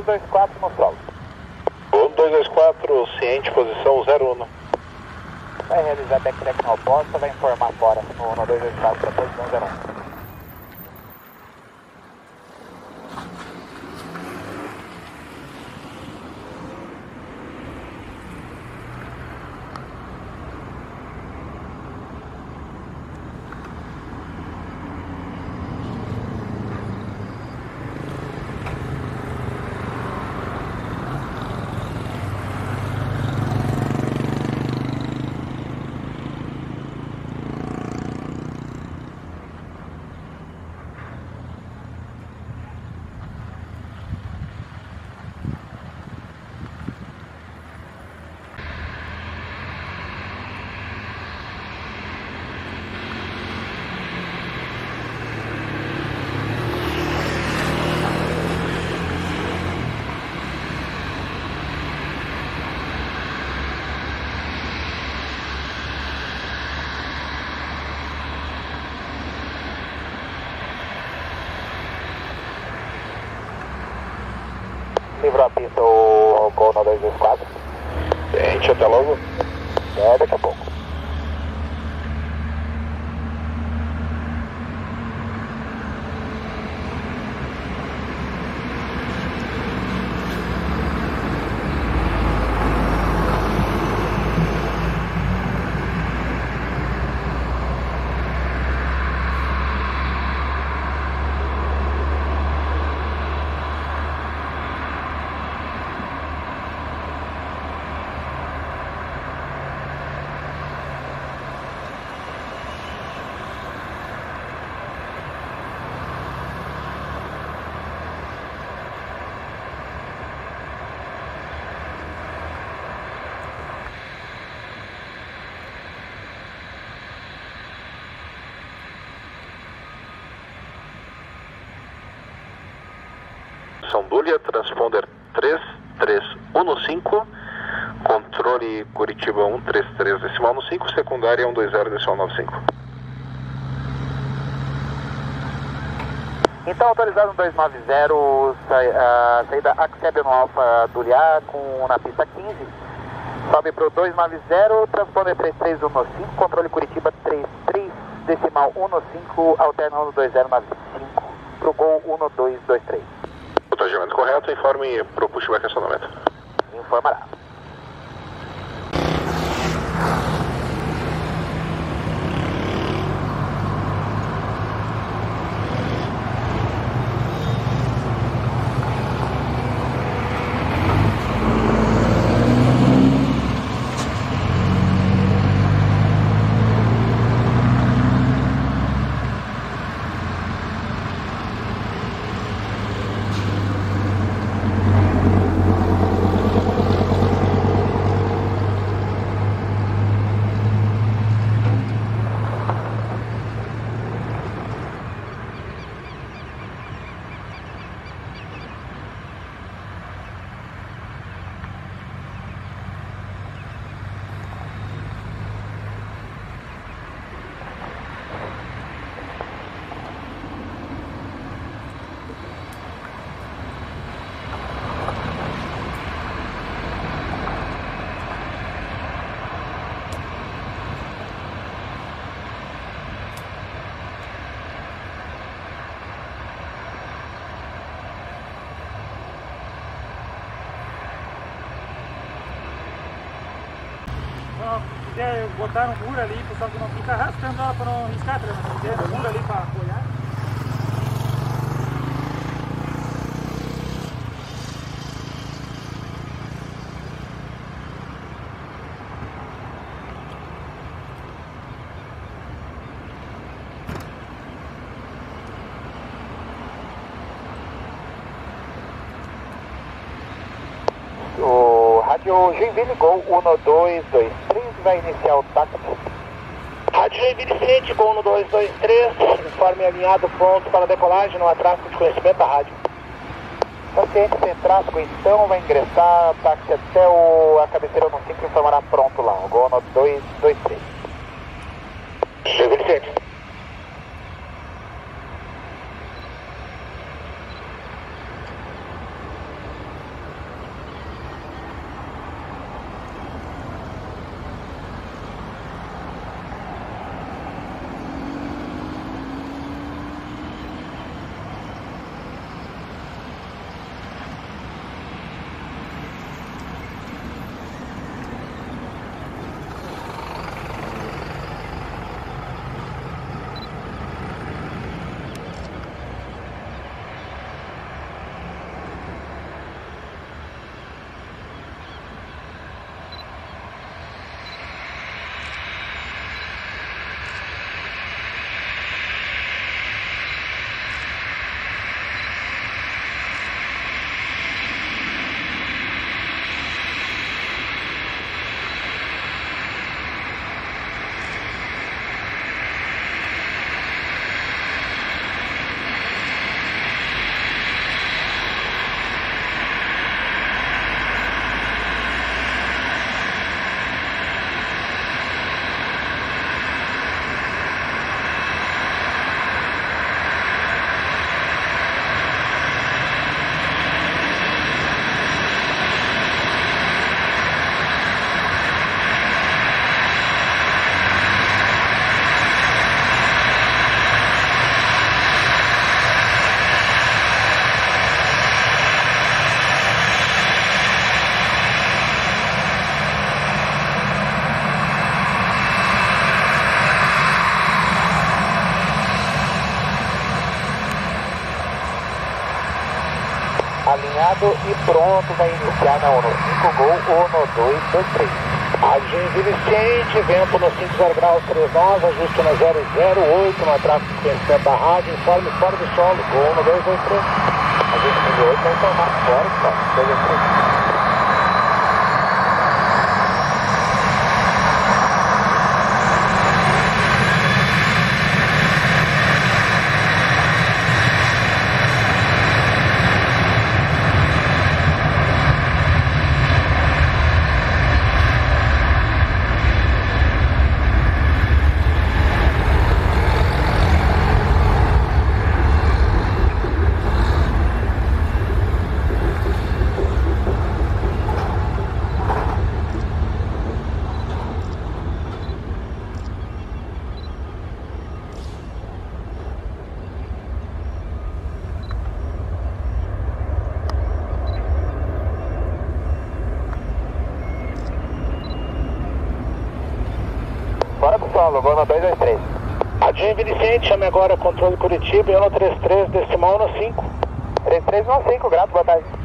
1224 no solo. 1224, ciente, posição 01. Vai realizar backtrack na oposta, vai informar fora no 1224 para posição 01. A pista o Gol no 224. Ciente, até logo. É, daqui a pouco. São Dúlia, transponder 3315, controle Curitiba 133 decimal no 5, secundária 120 decimal 95. Então, autorizado no 290, sai, a saída Axebio no Alfa com na pista 15. Sobe para o 290, transponder 3315, controle Curitiba 33 decimal 15, alterna no 2095 para o Gol 1223. Protegimento correto, informe para o pushback acionamento. Informará. Não, se quiser botar um muro ali, pessoal que não fica arrastando ela para não riscar, tá? um muro ali para apoiar. O rádio Joinville Gol 1223 vai iniciar o táxi. Rádio Joinville Ciente, Gol no 223, informe alinhado pronto para decolagem no atraso de conhecimento da rádio. Paciente sem tráfego, então, vai ingressar táxi até o, a cabeceira no 5 informará pronto lá, o Gol no 223. Joinville Ciente. Alinhado e pronto para iniciar na ONU 5 Gol ou no 223. Rádio Vicente, vento no 50 graus 39, ajuste no 008, no tráfego de conhecimento da rádio, informe fora do solo, gol no 223. Ajuste 58 vai informar fora do solo, 223. Gol no 223. Rádio Vicente, chame agora controle Curitiba, eu no 33, decimal no 5. 3315, grato, boa tarde.